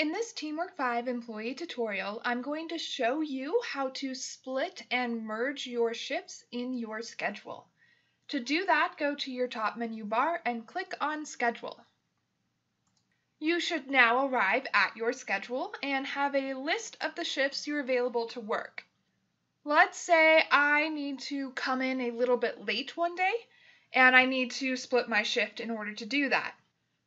In this Teamwork 5 employee tutorial, I'm going to show you how to split and merge your shifts in your schedule. To do that, go to your top menu bar and click on Schedule. You should now arrive at your schedule and have a list of the shifts you're available to work. Let's say I need to come in a little bit late one day and I need to split my shift in order to do that.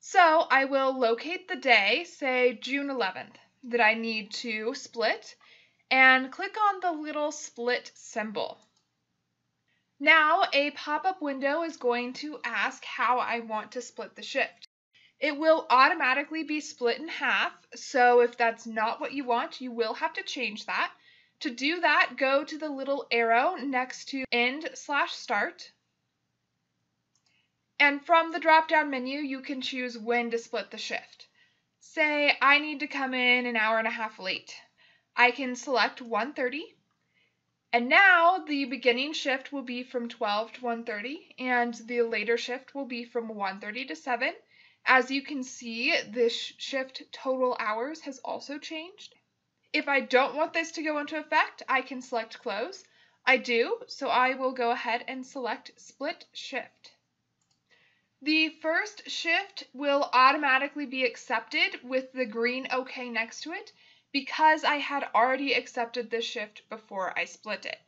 So I will locate the day, say June 11th, that I need to split and click on the little split symbol. Now a pop-up window is going to ask how I want to split the shift. It will automatically be split in half, so if that's not what you want, you will have to change that. To do that, go to the little arrow next to end slash start and from the drop-down menu, you can choose when to split the shift. Say I need to come in an hour and a half late. I can select 1.30. And now the beginning shift will be from 12 to 1.30 and the later shift will be from 1.30 to 7. As you can see, this shift total hours has also changed. If I don't want this to go into effect, I can select close. I do, so I will go ahead and select split shift. The first shift will automatically be accepted with the green OK next to it because I had already accepted the shift before I split it.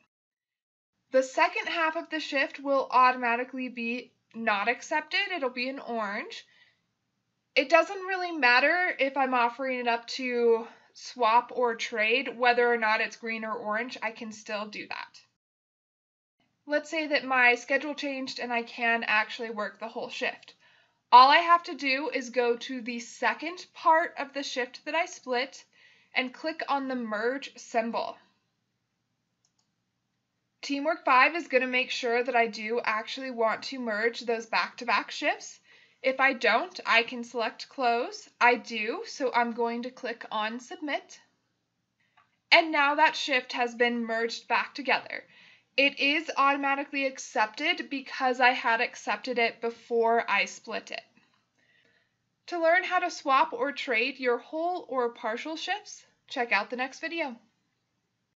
The second half of the shift will automatically be not accepted. It'll be an orange. It doesn't really matter if I'm offering it up to swap or trade, whether or not it's green or orange, I can still do that let's say that my schedule changed and I can actually work the whole shift. All I have to do is go to the second part of the shift that I split and click on the merge symbol. Teamwork 5 is going to make sure that I do actually want to merge those back-to-back -back shifts. If I don't, I can select close. I do, so I'm going to click on submit. And now that shift has been merged back together. It is automatically accepted because I had accepted it before I split it. To learn how to swap or trade your whole or partial shifts, check out the next video.